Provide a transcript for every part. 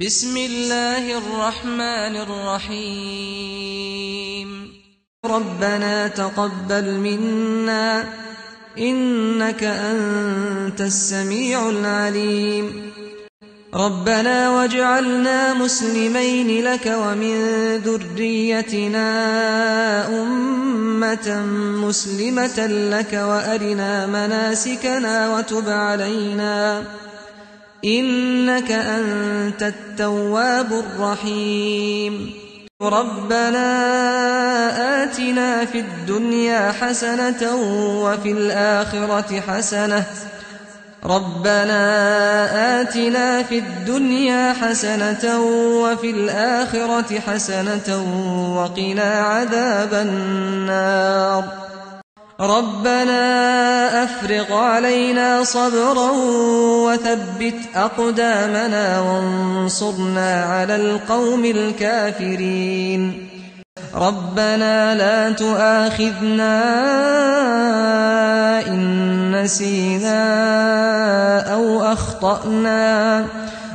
بسم الله الرحمن الرحيم. ربنا تقبل منا إنك أنت السميع العليم. ربنا واجعلنا مسلمين لك ومن ذريتنا أمة مسلمة لك وأرنا مناسكنا وتب علينا. إنك أنت التواب الرحيم. ربنا آتنا في الدنيا حسنة وفي الآخرة حسنة. ربنا آتنا في الدنيا حسنة وفي الآخرة حسنة وقنا عذاب النار. ربنا أفرغ علينا صبرا وثبت أقدامنا وانصرنا على القوم الكافرين. ربنا لا تؤاخذنا إن نسينا أو أخطأنا.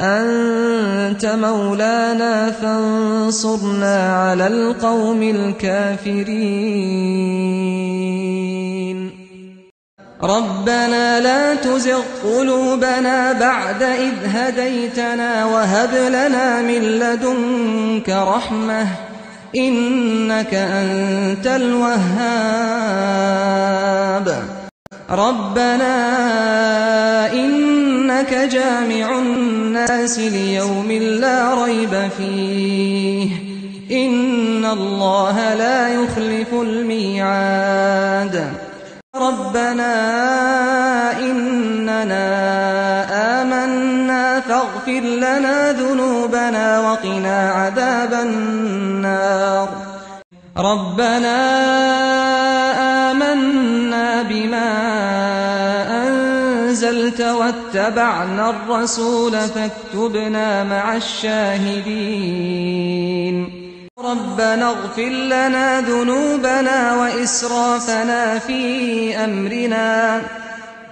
أنت مولانا فانصرنا على القوم الكافرين. ربنا لا تزغ قلوبنا بعد إذ هديتنا وهب لنا من لدنك رحمة إنك أنت الوهاب. ربنا إنك جامع الناس ليوم لا ريب فيه. إن الله لا يخلف الميعاد. ربنا إننا آمنا فاغفر لنا ذنوبنا وقنا عذاب النار. ربنا واتبعنا الرسول فاكتبنا مع الشاهدين. ربنا اغفر لنا ذنوبنا وإسرافنا في أمرنا.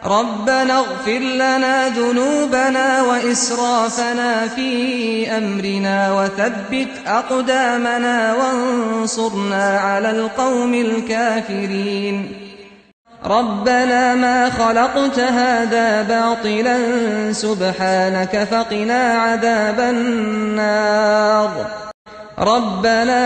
ربنا اغفر لنا ذنوبنا وإسرافنا في أمرنا وثبت أقدامنا وانصرنا على القوم الكافرين. ربنا ما خلقت هذا باطلا سبحانك فقنا عذاب النار. ربنا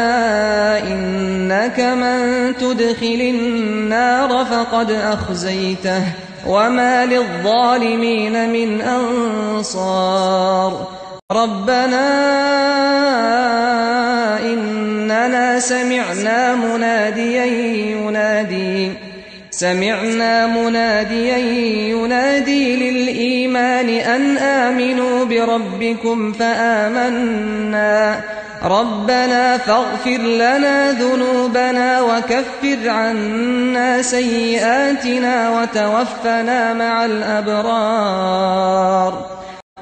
إنك من تدخل النار فقد أخزيته وما للظالمين من أنصار. ربنا إننا سمعنا مناديا سمعنا مناديا ينادي للإيمان أن آمنوا بربكم فآمنا. ربنا فاغفر لنا ذنوبنا وكفر عنا سيئاتنا وتوفنا مع الأبرار.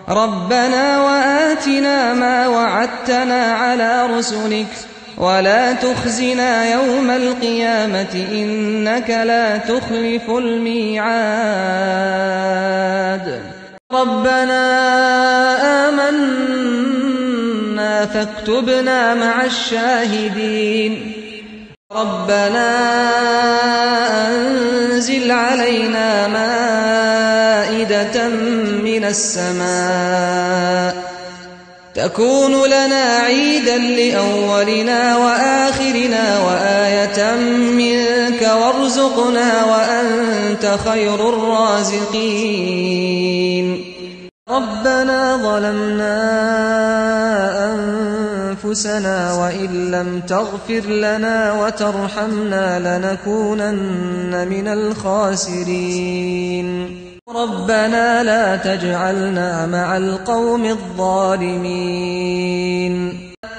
ربنا وآتنا ما وعدتنا على رسلك. ولا تخزنا يوم القيامة إنك لا تخلف الميعاد. ربنا آمنا فاكتبنا مع الشاهدين. ربنا أنزل علينا مائدة من السماء. تكون لنا عيدا لأولنا وآخرنا وآية منك وارزقنا وأنت خير الرازقين. ربنا ظلمنا أنفسنا وإن لم تغفر لنا وترحمنا لنكونن من الخاسرين. ربنا لا تجعلنا مع القوم الظالمين.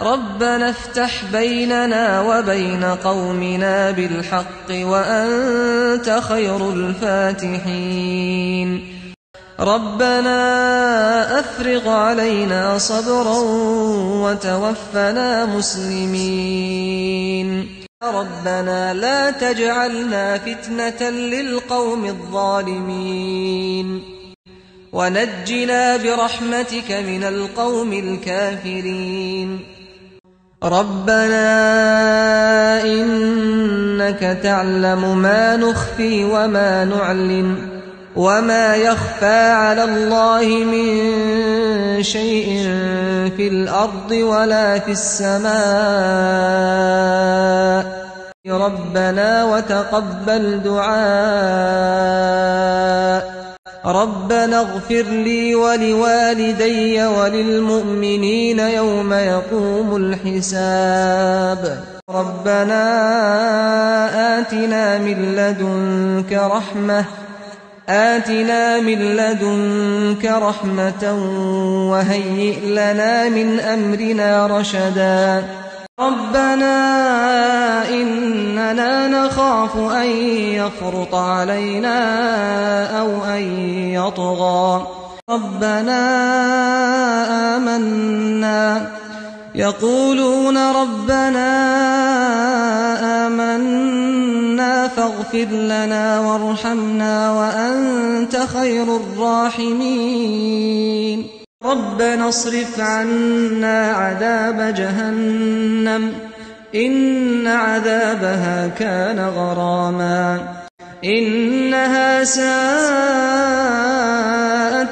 ربنا افتح بيننا وبين قومنا بالحق وأنت خير الفاتحين. ربنا أفرغ علينا صبرا وتوفنا مسلمين. ربنا لا تجعلنا فتنة للقوم الظالمين. ونجنا برحمتك من القوم الكافرين. ربنا إنك تعلم ما نخفي وما نعلن. وما يخفى على الله من شيء في الأرض ولا في السماء ربنا وتقبل دعاء ربنا اغفر لي ولوالدي وللمؤمنين يوم يقوم الحساب ربنا آتنا من لدنك رحمة آتنا من لدنك رحمة وهيئ لنا من أمرنا رشدا. ربنا إننا نخاف أن يفرط علينا أو أن يطغى. ربنا آمنا. يقولون ربنا آمنا. فاغفر لنا وارحمنا وأنت خير الراحمين. ربنا اصرف عنا عذاب جهنم. إن عذابها كان غراما. إنها ساءت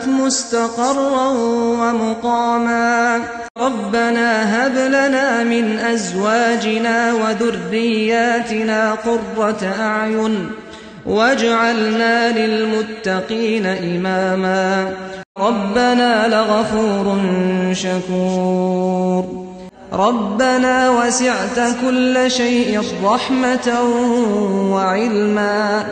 مستقرا ومقاما. ربنا هب لنا من أزواجنا وذرياتنا قرة أعين واجعلنا للمتقين إماما. ربنا لغفور شكور. ربنا وسعت كل شيء رحمة وعلما.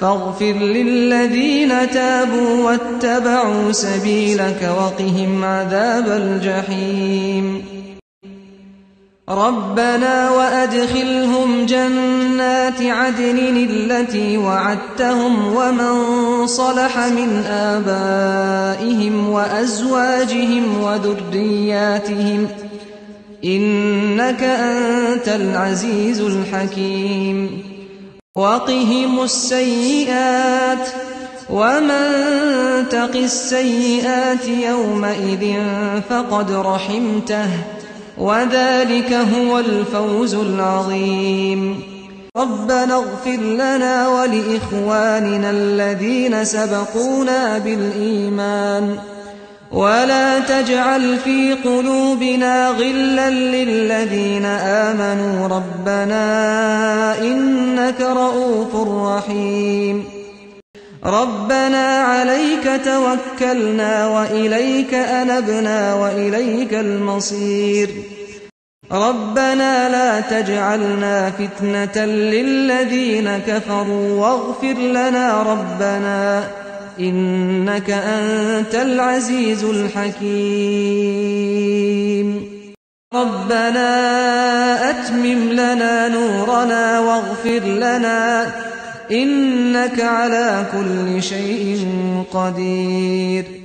فاغفر للذين تابوا واتبعوا سبيلك وقهم عذاب الجحيم. ربنا وأدخلهم جنات عدن التي وعدتهم ومن صلح من آبائهم وأزواجهم وذرياتهم. إنك أنت العزيز الحكيم. وقهم السيئات ومن تق السيئات يومئذ فقد رحمته وذلك هو الفوز العظيم ربنا اغفر لنا ولإخواننا الذين سبقونا بالإيمان ولا تجعل في قلوبنا غلا للذين آمنوا ربنا إنك رؤوف رحيم ربنا عليك توكلنا وإليك أنبنا وإليك المصير ربنا لا تجعلنا فتنة للذين كفروا واغفر لنا ربنا إنك أنت العزيز الحكيم. ربنا أتمم لنا نورنا واغفر لنا إنك على كل شيء قدير.